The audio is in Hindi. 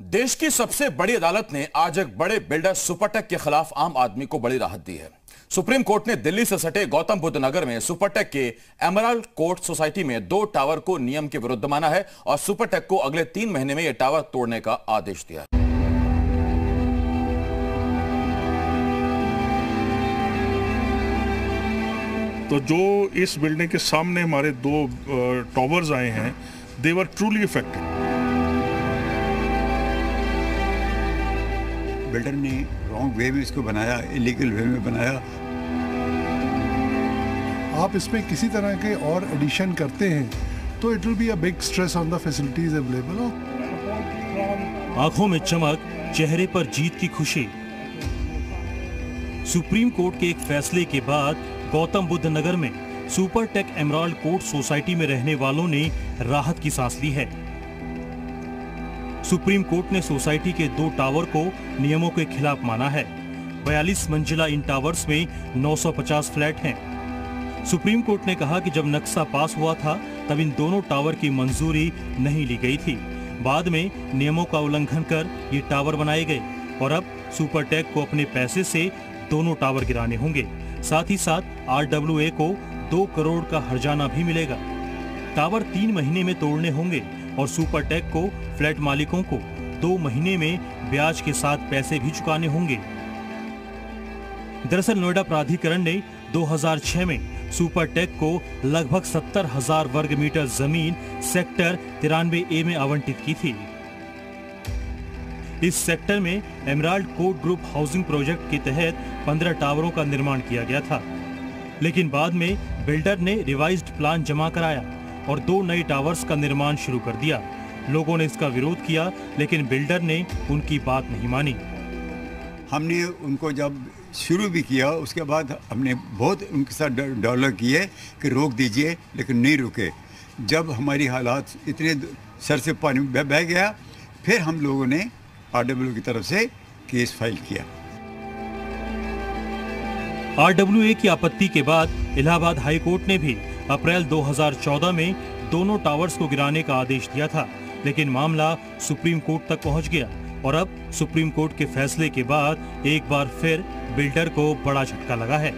देश की सबसे बड़ी अदालत ने आज एक बड़े बिल्डर सुपरटेक के खिलाफ आम आदमी को बड़ी राहत दी है। सुप्रीम कोर्ट ने दिल्ली से सटे गौतम बुद्ध नगर में सुपरटेक के एमराल्ड कोर्ट सोसाइटी में दो टावर को नियम के विरुद्ध माना है और सुपरटेक को अगले तीन महीने में यह टावर तोड़ने का आदेश दिया है। तो जो इस बिल्डिंग के सामने हमारे दो टॉवर्स आए हैं they were truly affected builder ने रॉन्ग वे में इसको बनाया इलीगल वे में बनाया। आप इसमें किसी तरह के और एडिशन करते हैं तो it will be a big stress on the facilities available आँखों में चमक चेहरे पर जीत की खुशी। सुप्रीम कोर्ट के एक फैसले के बाद गौतम बुद्ध नगर में Supertech Emerald Court society में रहने वालों ने राहत की सांस ली है। सुप्रीम कोर्ट ने सोसाइटी के दो टावर को नियमों के खिलाफ माना है। 42 मंजिला इन टावर्स में 950 फ्लैट हैं। सुप्रीम कोर्ट ने कहा कि जब नक्शा पास हुआ था, तब इन दोनों टावर की मंजूरी नहीं ली गई थी। बाद में नियमों का उल्लंघन कर ये टावर बनाए गए और अब सुपरटेक को अपने पैसे से दोनों टावर गिराने होंगे। साथ ही साथ आर को दो करोड़ का हर्जाना भी मिलेगा। टावर तीन महीने में तोड़ने होंगे। और सुपरटेक को, फ्लैट मालिकों को दो महीने में ब्याज के साथ पैसे भी चुकाने होंगे। दरअसल नोएडा प्राधिकरण ने 2006 में सुपरटेक को लगभग सत्तर हज़ार वर्ग मीटर ज़मीन सेक्टर तिरानवे ए में आवंटित की थी। इस सेक्टर में Emerald Court group housing project के तहत 15 टावरों का निर्माण किया गया था। लेकिन बाद में बिल्डर ने रिवाइज्ड प्लान जमा कराया। और दो नए टावर्स का निर्माण शुरू कर दिया। लोगों ने इसका विरोध किया, लेकिन बिल्डर ने उनकी बात नहीं मानी। हमने उनको जब शुरू भी किया, उसके बाद हमने बहुत उनके साथ डॉलर किए कि रोक दीजिए, लेकिन नहीं रुके। जब हमारी हालात इतने सर से पानी बह गया, फिर हम लोगों ने आरडब्ल्यू की तरफ़ से केस फ़ाइल किया। आरडब्ल्यू की आपत्ति के बाद इलाहाबाद हाई कोर्ट ने भी अप्रैल 2014 में दोनों टावर्स को गिराने का आदेश दिया था, लेकिन मामला सुप्रीम कोर्ट तक पहुँच गया और अब सुप्रीम कोर्ट के फैसले के बाद एक बार फिर बिल्डर को बड़ा झटका लगा है।